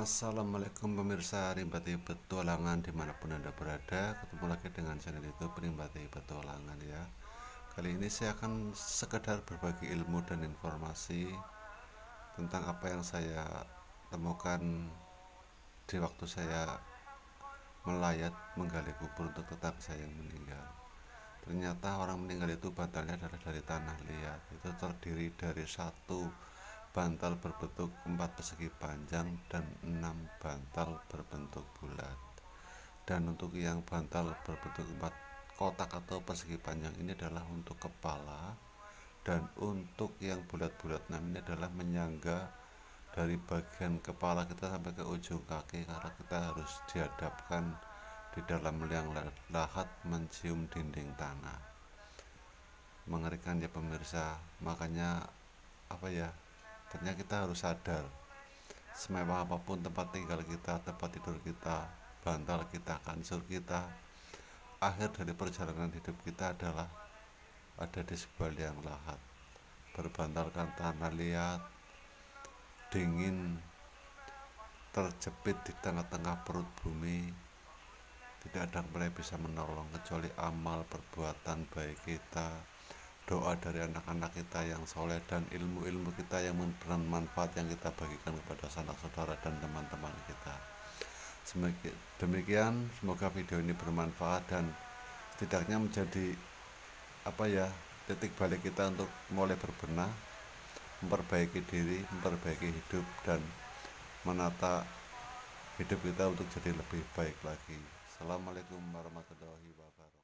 Assalamualaikum pemirsa Rimbati Petualangan di mana pun anda berada. Ketemu lagi dengan channel itu Rimbati Petualangan ya. Kali ini saya akan sekedar berbagi ilmu dan informasi Tentang apa yang saya temukan Di waktu saya melayat menggali kubur untuk tetangga saya yang meninggal. Ternyata orang meninggal itu bantalnya adalah dari tanah liat. Itu terdiri dari satu bantal berbentuk empat persegi panjang dan enam bantal berbentuk bulat. Dan untuk yang bantal berbentuk empat kotak atau persegi panjang ini adalah untuk kepala dan untuk yang bulat-bulat enam ini adalah menyangga dari bagian kepala kita sampai ke ujung kaki karena kita harus dihadapkan di dalam liang lahat mencium dinding tanah. Mengerikan ya pemirsa makanya apa ya ternyata kita harus sadar semewah apa pun tempat tinggal kita tempat tidur kita bantal kita kansur kita akhir dari perjalanan hidup kita adalah ada di sebuah liang lahat. Berbantalkan tanah liat dingin terjepit di tengah-tengah perut bumi tidak ada yang bisa menolong kecuali amal perbuatan baik kita doa dari anak-anak kita yang soleh dan ilmu-ilmu kita yang bermanfaat yang kita bagikan kepada sanak saudara dan teman-teman kita. Demikian semoga video ini bermanfaat dan setidaknya menjadi apa ya titik balik kita untuk mulai berbenah memperbaiki diri memperbaiki hidup dan menata hidup kita untuk jadi lebih baik lagi. Assalamualaikum warahmatullahi wabarakatuh